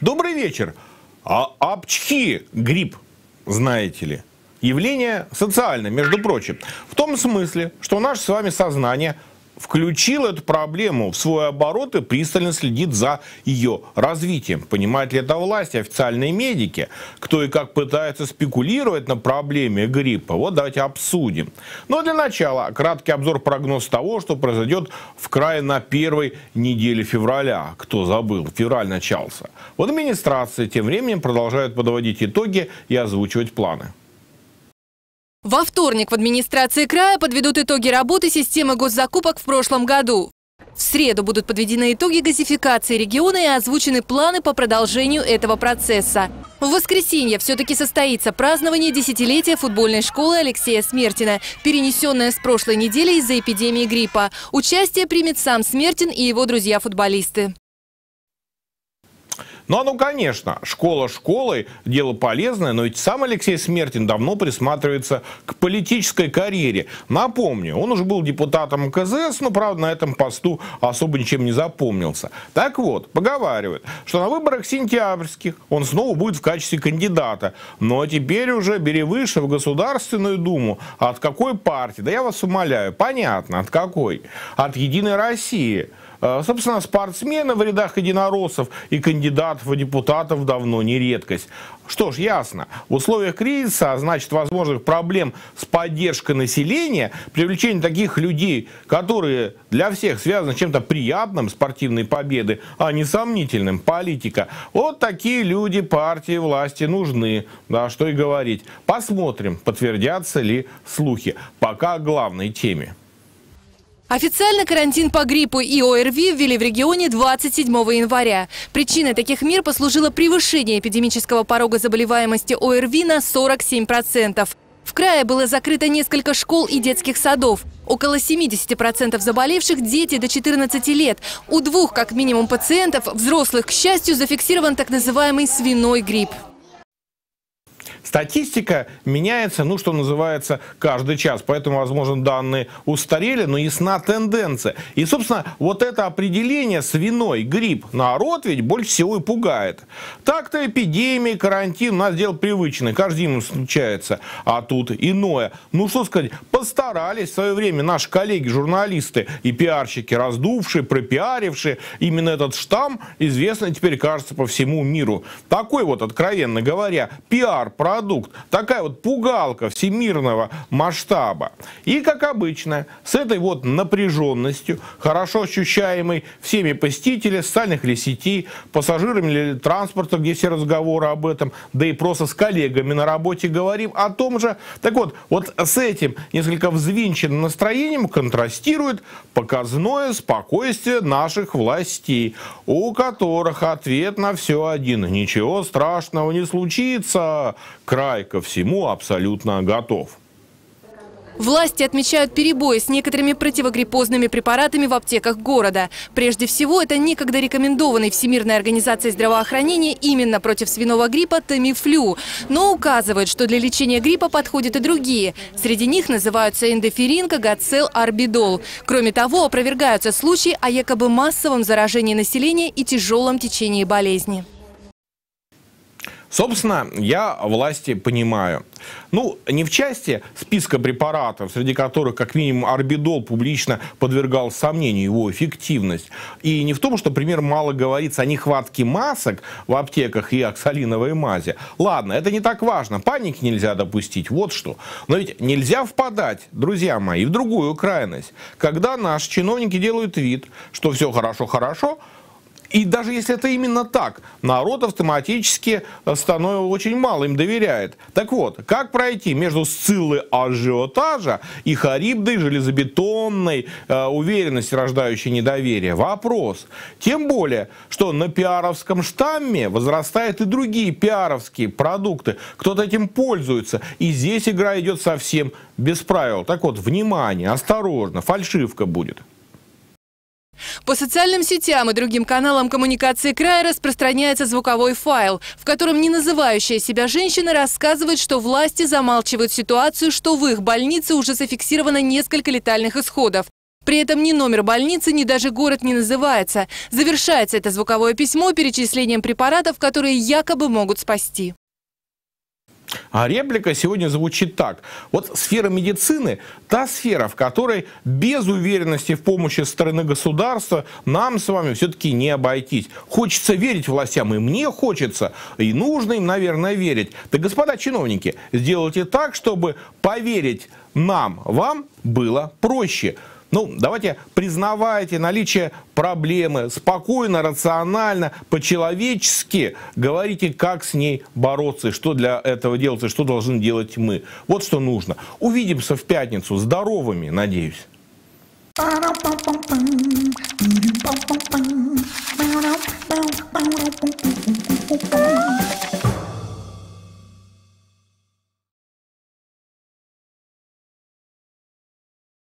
Добрый вечер. А апчхи грипп, знаете ли, явление социальное, между прочим. В том смысле, что наше с вами сознание – включил эту проблему в свой оборот и пристально следит за ее развитием. Понимают ли это власти, официальные медики? Кто и как пытается спекулировать на проблеме гриппа? Вот давайте обсудим. Но для начала краткий обзор прогноз того, что произойдет в крае на первой неделе февраля. Кто забыл, февраль начался. Вот администрация тем временем продолжает подводить итоги и озвучивать планы. Во вторник в администрации края подведут итоги работы системы госзакупок в прошлом году. В среду будут подведены итоги газификации региона и озвучены планы по продолжению этого процесса. В воскресенье все-таки состоится празднование десятилетия футбольной школы Алексея Смертина, перенесенное с прошлой недели из-за эпидемии гриппа. Участие примет сам Смертин и его друзья-футболисты. Ну, а ну, конечно, школа школой, дело полезное, но ведь сам Алексей Смертин давно присматривается к политической карьере. Напомню, он уже был депутатом КЗС, но, правда, на этом посту особо ничем не запомнился. Так вот, поговаривают, что на выборах сентябрьских он снова будет в качестве кандидата. Но теперь уже бери выше в Государственную Думу. От какой партии? Да я вас умоляю, понятно, от какой? От «Единой России». Э, собственно, спортсмены в рядах единороссов и кандидатов в депутатов давно не редкость. Что ж, ясно. В условиях кризиса, а значит, возможных проблем с поддержкой населения, привлечение таких людей, которые для всех связаны с чем-то приятным, спортивной победы, а не сомнительным, политика, вот такие люди партии власти нужны. Да, что и говорить. Посмотрим, подтвердятся ли слухи. Пока главной теме. Официально карантин по гриппу и ОРВИ ввели в регионе 27 января. Причиной таких мер послужило превышение эпидемического порога заболеваемости ОРВИ на 47%. В крае было закрыто несколько школ и детских садов. Около 70% заболевших – дети до 14 лет. У двух, как минимум, пациентов, взрослых, к счастью, зафиксирован так называемый свиной грипп. Статистика меняется, ну, что называется, каждый час. Поэтому, возможно, данные устарели, но ясна тенденция. И, собственно, вот это определение свиной грипп народ ведь больше всего и пугает. Так-то эпидемия, карантин у нас дело привычное, каждый день случается. А тут иное. Ну, что сказать, постарались в свое время наши коллеги, журналисты и пиарщики, раздувшие, пропиарившие именно этот штамм, известный теперь, кажется, по всему миру. Такой вот, откровенно говоря, пиар про продукт. Такая вот пугалка всемирного масштаба. И, как обычно, с этой вот напряженностью, хорошо ощущаемой всеми посетителями социальных ли сетей, пассажирами ли транспорта, где все разговоры об этом, да и просто с коллегами на работе говорим о том же. Так вот, вот с этим несколько взвинченным настроением контрастирует показное спокойствие наших властей, у которых ответ на все один. Ничего страшного не случится край ко всему абсолютно готов. Власти отмечают перебои с некоторыми противогриппозными препаратами в аптеках города. Прежде всего, это некогда рекомендованный Всемирной организацией здравоохранения именно против свиного гриппа Тамифлю. Но указывают, что для лечения гриппа подходят и другие. Среди них называются эндоферин, кагацел, арбидол. Кроме того, опровергаются случаи о якобы массовом заражении населения и тяжелом течении болезни. Собственно, я власти понимаю. Ну, не в части списка препаратов, среди которых, как минимум, орбидол публично подвергал сомнению его эффективность. И не в том, что, например, мало говорится о нехватке масок в аптеках и оксалиновой мази. Ладно, это не так важно. Паники нельзя допустить. Вот что. Но ведь нельзя впадать, друзья мои, в другую крайность. Когда наши чиновники делают вид, что все хорошо-хорошо, и даже если это именно так, народ автоматически становится очень мало им доверяет. Так вот, как пройти между сциллой ажиотажа и харибдой железобетонной э, уверенности, рождающей недоверие? Вопрос. Тем более, что на пиаровском штамме возрастают и другие пиаровские продукты. Кто-то этим пользуется. И здесь игра идет совсем без правил. Так вот, внимание, осторожно, фальшивка будет. По социальным сетям и другим каналам коммуникации края распространяется звуковой файл, в котором не называющая себя женщина рассказывает, что власти замалчивают ситуацию, что в их больнице уже зафиксировано несколько летальных исходов. При этом ни номер больницы, ни даже город не называется. Завершается это звуковое письмо перечислением препаратов, которые якобы могут спасти. А реплика сегодня звучит так. Вот сфера медицины – та сфера, в которой без уверенности в помощи стороны государства нам с вами все-таки не обойтись. Хочется верить властям, и мне хочется, и нужно им, наверное, верить. Так, господа чиновники, сделайте так, чтобы поверить нам, вам было проще. Ну, давайте признавайте наличие проблемы, спокойно, рационально, по-человечески говорите, как с ней бороться, что для этого делать, что должны делать мы. Вот что нужно. Увидимся в пятницу здоровыми, надеюсь.